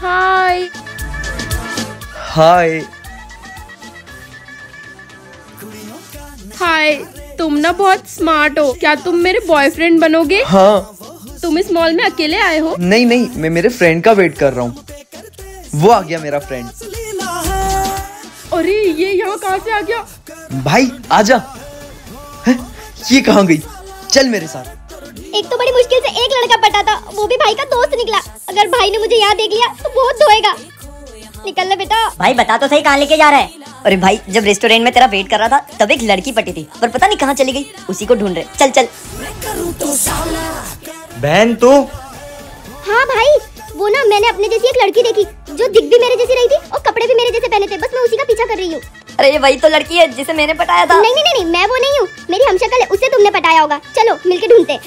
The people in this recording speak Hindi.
हाय हाय हाय तुम ना बहुत स्मार्ट हो. क्या तुम मेरे बॉयफ्रेंड बनोगे? हाँ. तुम इस मॉल में अकेले आए हो? नहीं नहीं. मैं मेरे फ्रेंड का वेट कर रहा हूँ. वो आ गया मेरा फ्रेंड अरे ये यहाँ कहाँ से आ गया? भाई आजा. हैं? ये कहाँ गई? चल मेरे साथ. एक तो बड़ी मुश्किल से एक लड़का पटा था वो भी भाई का दोस्त निकला। अगर भाई ने मुझे यहाँ देख लिया तो बहुत धोएगा। निकल ले बेटा। भाई बता तो सही कहाँ लेके जा रहा है। अरे भाई जब रेस्टोरेंट में तेरा वेट कर रहा था तब एक लड़की पटी थी पर पता नहीं कहाँ चली गई उसी को ढूंढ रहे। चल चल। बहन तो? हाँ भाई वो ना मैंने अपने जैसी एक लड़की देखी जो दिख भी मेरे जैसी रही थी और कपड़े भी मेरे जैसे पहने थे बस मैं उसी का पीछा कर रही हूँ। अरे वही तो लड़की है जिसे मैंने पटाया था। नहीं नहीं नहीं मैं वो नहीं हूँ। हमशक्ल है उसे तुमने पटाया होगा। चलो मिलके ढूंढते।